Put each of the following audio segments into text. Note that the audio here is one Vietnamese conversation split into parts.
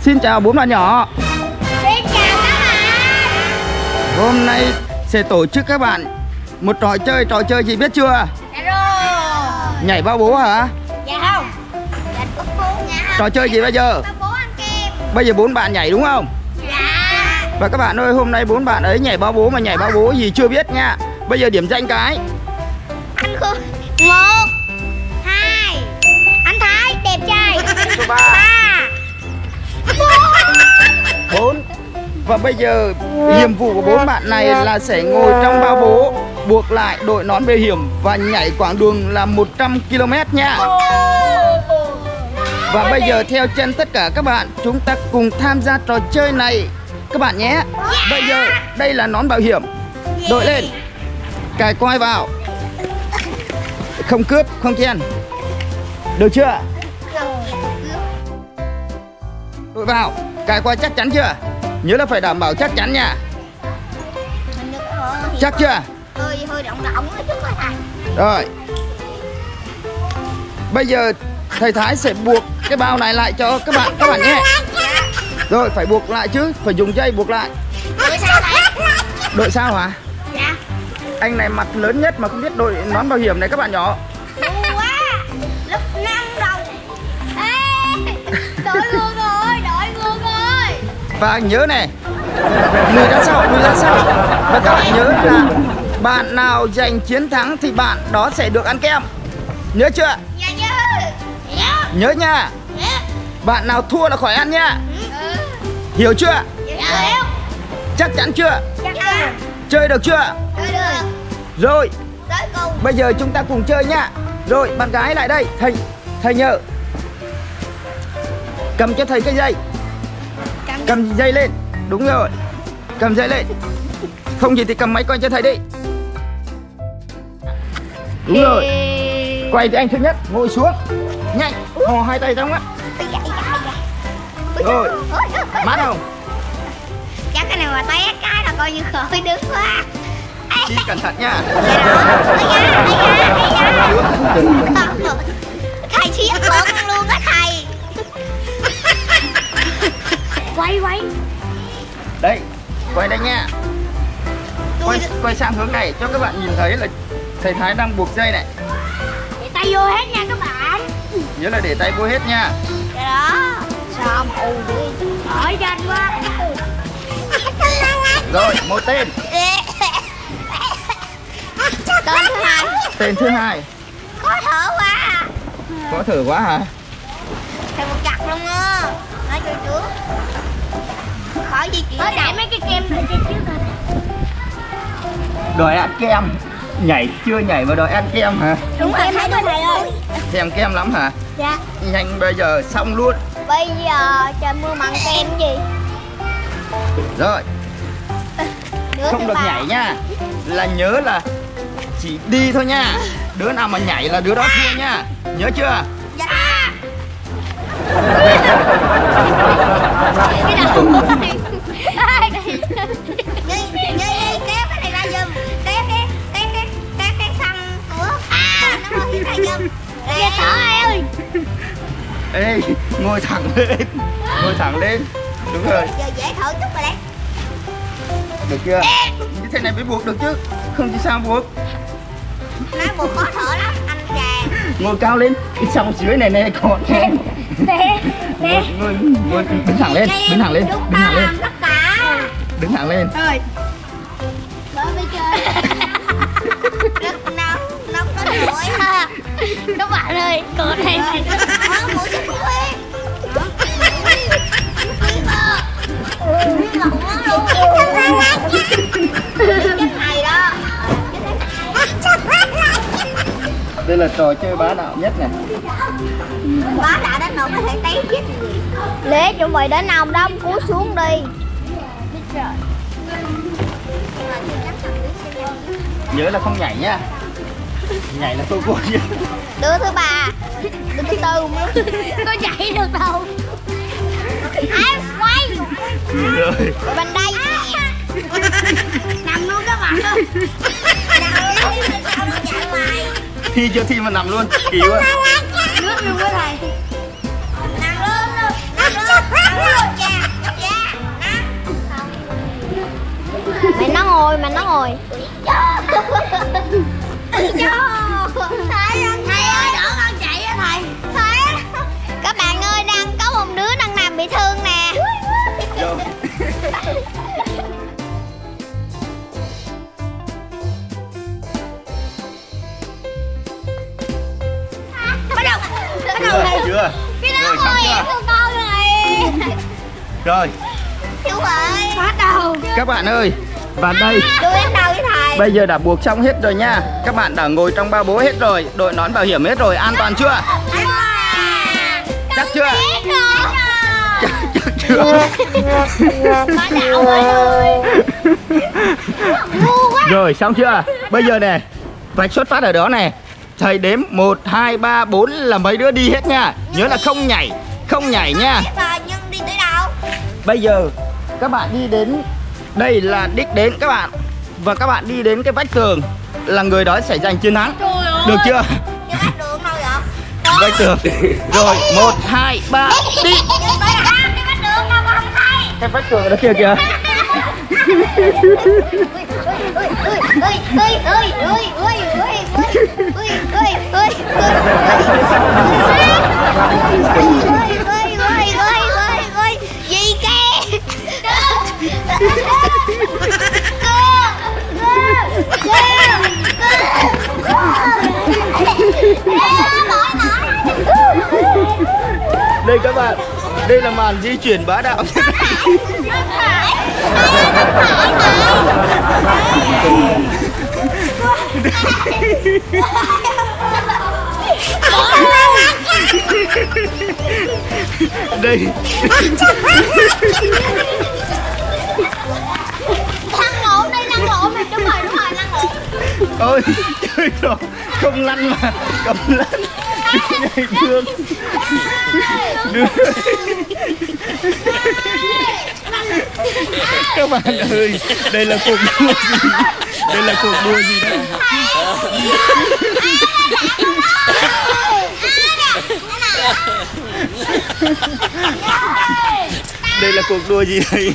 Xin chào bốn bạn nhỏ. Xin chào các bạn. Hôm nay sẽ tổ chức các bạn một trò chơi Trò chơi gì biết chưa? Rồi Nhảy bao bố hả? Dạ không. Dạ Trò chơi gì bây giờ? Bao bố ăn kem. Bây giờ bốn bạn nhảy đúng không Và các bạn ơi hôm nay bốn bạn ấy nhảy bao bố mà nhảy bao bố gì chưa biết nha. Bây giờ điểm danh cái. Anh Khương Một Hai. Anh Thái đẹp trai. Số ba. Ba. Bốn. Và bây giờ nhiệm vụ của bốn bạn này là sẽ ngồi trong bao bố Buộc lại đội nón bảo hiểm và nhảy quãng đường là 100 km nha. Và bây giờ theo chân tất cả các bạn Chúng ta cùng tham gia trò chơi này Các bạn nhé. Bây giờ đây là nón bảo hiểm. Đội lên. Cài quai vào. Không cướp, không chen. Được chưa? Đội vào. Cài quai chắc chắn chưa? Nhớ là phải đảm bảo chắc chắn nha. Chắc chưa? Hơi hơi chứ Rồi. Bây giờ thầy Thái sẽ buộc cái bao này lại cho các bạn các bạn nhé Rồi phải buộc lại chứ Phải dùng dây buộc lại. Đội sao vậy Đội sao hả? Dạ. Anh này mặt lớn nhất mà không biết đội nón bảo hiểm này các bạn nhỏ. Quá. Lúc năm đầu. Ê Đội ngược rồi Đội ngược rồi. Và nhớ này Lùi ra sau, lùi ra sau. Và các bạn nhớ là Bạn nào giành chiến thắng thì bạn đó sẽ được ăn kem. Nhớ chưa? Dạ nhớ. Dạ. Nhớ nha. Dạ. Bạn nào thua là khỏi ăn nha Hiểu chưa? Dạ hiểu. Chắc chắn chưa? Chắc là Chơi được chưa? Chơi được. Rồi. Tới cùng. Bây giờ chúng ta cùng chơi nhá Rồi bạn gái lại đây. Thầy Thầy nhờ. Cầm cho thầy cái dây. Cầm dây lên. Đúng rồi. Cầm dây lên. Không gì thì cầm máy quay cho thầy đi. Đúng rồi. Quay thì anh thứ nhất. Ngồi xuống. Nhanh. Hò hai tay ra mắt Rồi Mát không? Chắc cái này mà té cái là coi như khởi đứng quá. Đi cẩn thận nha. Dạ ây da Thầy siết lộn luôn á thầy. Quay quay. Đây Quay đây nha. Quay, quay sang hướng này cho các bạn nhìn thấy là Thầy Thái đang buộc dây này. Để tay vô hết nha các bạn. Nhớ là để tay vô hết nha. Dạ đó Sao mà ù đi. Hỏi nhanh quá. Rồi một tên. Tên thứ hai. Tên thứ hai. Khó thở quá Có thử quá hả? Thầy một chặt luôn á. Nói cho trước. Khỏi di chuyển. Thôi để mấy cái kem lại trên trước rồi Đòi ăn kem. Nhảy chưa nhảy mà đòi ăn kem hả? Đúng rồi thấy thầy ơi. Thèm kem lắm hả? Dạ. Nhanh bây giờ xong luôn Bây giờ trời mưa mặn kem gì? Rồi. Đứa không được ba. nhảy nha. Là nhớ là chỉ đi thôi nha. Đứa nào mà nhảy là đứa đó thua nha. Nhớ chưa? Dạ. Cái đầu cái này ra giùm. Kéo cái, kéo cái, kéo cái xăng của À, nó hơi ra giùm. Nghe thở ai Ê ngồi thẳng lên. Ngồi thẳng lên. Đúng rồi. Giờ dễ thở chút rồi đấy. Được chưa? Như thế này mới buộc được chứ. Không thì sao buộc? Nói buộc khó thở lắm, anh già Ngồi cao lên. Cái sòng dưới này này còn nè Nè, nè. Ngồi, ngồi, đứng thẳng lên đứng thẳng lên Chúng đứng thẳng lên. làm tất cả. Đứng thẳng lên. Rồi. Rồi bây chơi Rất nóng, nóng đến nỗi Các bạn ơi, cô này Cái này đó đây là trò chơi bá đạo nhất này. Bá đã đến nỗi có thể té chết người Lễ chuẩn bị đến nào đông cúi xuống đi. Nhớ là không nhảy nha nhảy là tôi cô chứ. Đứa thứ ba. Đứa thứ tư. Mới Có chạy được đâu rồi Bên đây Nằm luôn các bạn ơi. Thi chưa Thi mà nằm luôn Kỳ quá. Nước luôn quá thầy Mày nó ngồi, mày nó ngồi. Chưa? Rồi xong chưa? thương con này rồi. Chú ơi bắt đầu các bạn ơi và đây. Thầy. Bây giờ đã buộc xong hết rồi nha. Các bạn đã ngồi trong ba bố hết rồi đội nón bảo hiểm hết rồi an toàn chưa? Chắc chưa? Chắc, chắc chưa? Rồi xong chưa? Bây giờ nè vạch xuất phát ở đó nè thầy đếm 1, 2, 3, 4 là mấy đứa đi hết nha nhớ là không nhảy không nhảy nha nhưng đi tới đâu? Bây giờ các bạn đi đến đây là đích đến các bạn và các bạn đi đến cái vách tường là người đó sẽ giành chiến thắng. Được chưa? Cái bắt đường đâu vậy? Vách tường. Rồi, 1 2 3 đi. Cái vách tường ở đó kia kìa. Ui, ui, ui, ui, ui, ui, ui, ui, ui, ui, ui, ui, ui, ui, ui, ui, gì kìa? Đây các bạn, đây là màn di chuyển bá đạo. Đây, Lăn lộn đi, lăn lộn mày đúng rồi, đúng rồi, lăn lộn. ôi chơi rồi, không lăn mà, cầm lăn. Nhảy thương. Đưa. Các bạn ơi, đây là cuộc đua gì? Đây là cuộc đua gì đây? Đây là cuộc đua gì đây?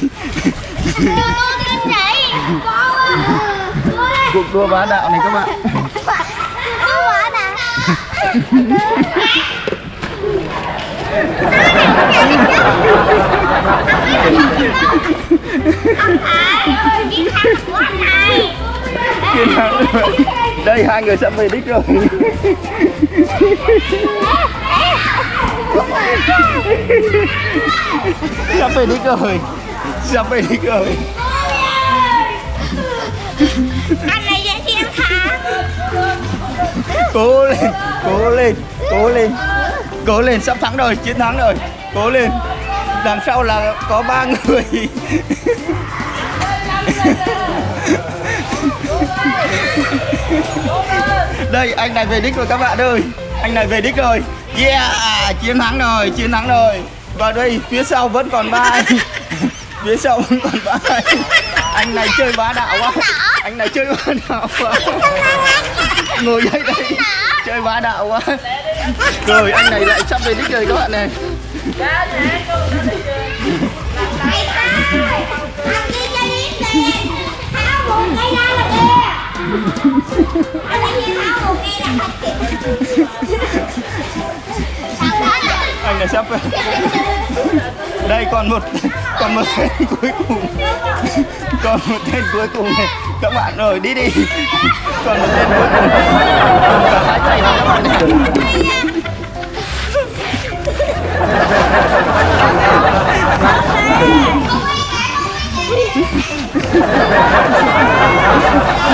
Cuộc đua bá đạo này các bạn. Đây hai người sắp về đích rồi. Sắp về đích rồi. Sắp về đích rồi. Anh này dễ chiến thắng Cố lên, cố lên, cố lên. Cố lên sắp thắng rồi, chiến thắng rồi. Cố lên. Đằng sau là có ba người. Đây anh này về đích rồi các bạn ơi. Anh này về đích rồi. Yeah Chiến thắng rồi Chiến thắng rồi. Và đây phía sau vẫn còn ba anh Phía sau vẫn còn ba anh Anh này chơi bá đạo quá. Anh này chơi bá đạo quá. Ngồi đây đây. Chơi bá đạo quá. Rồi anh này lại sắp về đích rồi các bạn này. Mày sai anh đã sắp đây, còn một còn một tên cuối cùng. Còn một tên cuối cùng này. Các bạn rồi đi đi. Còn một tên cuối cùng. Cả hai tay các bạn này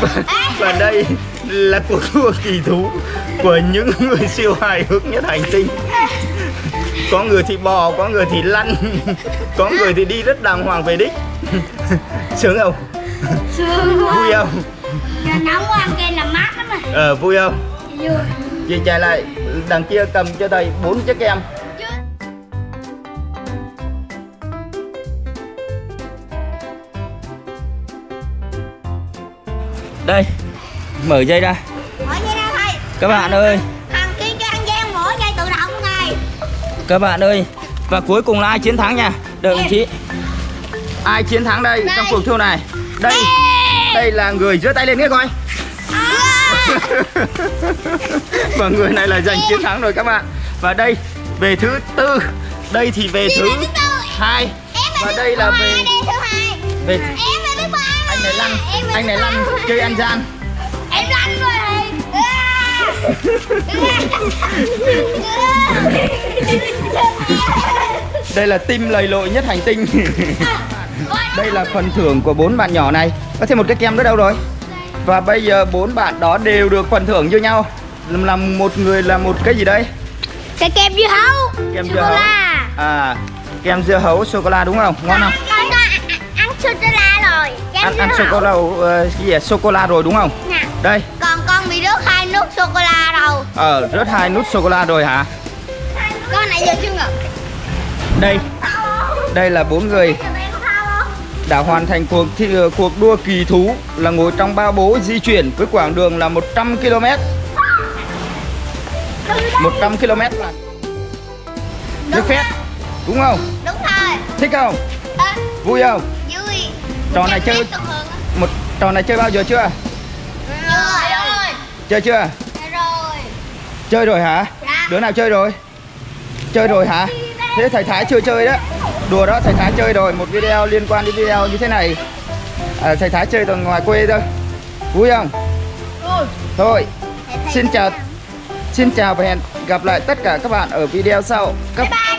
và, đây là cuộc đua kỳ thú của những người siêu hài hước nhất hành tinh. Có người thì bò có người thì lăn có người thì đi rất đàng hoàng về đích. Sướng không? Sương vui không? Nóng quá kem là mát lắm rồi ờ vui không? Vui. Chị chạy lại đằng kia cầm cho thầy bốn chiếc kem đây mở dây ra. Mở dây ra thầy. Các bạn ơi. Thằng kia cho ăn gian mở dây tự động này. Các bạn ơi và cuối cùng là ai chiến thắng nha? Đợi đồng chí ai chiến thắng đây trong cuộc thi này? Đây. Đây là người giơ tay lên nghe coi. Và người này là giành chiến thắng rồi các bạn. Và đây về thứ tư. Đây thì về thứ hai. Và đây là về Đây thứ hai. về này lăn anh này lăn chơi ăn gian Em lăn rồi. Đây là team lầy lội nhất hành tinh. Đây là phần thưởng của bốn bạn nhỏ này. Có thêm một cái kem nữa đâu rồi. Và bây giờ bốn bạn đó đều được phần thưởng như nhau. Là một người là một cái gì đây? Cái kem dưa hấu. Kem dưa hấu. À kem dưa hấu sô cô la đúng không? Ngon không? Con ăn sô cô la rồi ăn ăn hấu. sô cô la ờ, cái gì à? sô cô la rồi đúng không? Nè đây. Còn con bị rớt hai nút sô cô la rồi. Ờ rớt hai nút sô cô la rồi hả? Con này giờ chưa ngập đây. Đây là bốn người. Đã hoàn thành cuộc thi, ờ, cuộc đua kỳ thú là ngồi trong ba bố di chuyển với quãng đường là 100 km 100 km là được phép. đúng không? Đúng rồi. Thích không? Vui không Trò này chơi- Một trò này chơi bao giờ chưa. Rồi chơi chưa? Rồi. Chơi rồi hả? Dạ. đứa nào chơi rồi? Chơi rồi hả? Thế thầy thái chưa chơi đó đùa đó thầy thái chơi rồi. Một video liên quan đến video như thế này. À, thầy thái chơi từ ngoài quê thôi. Vui không? Thôi xin chào. xin chào và hẹn gặp lại tất cả các bạn ở video sau. Các Bye bye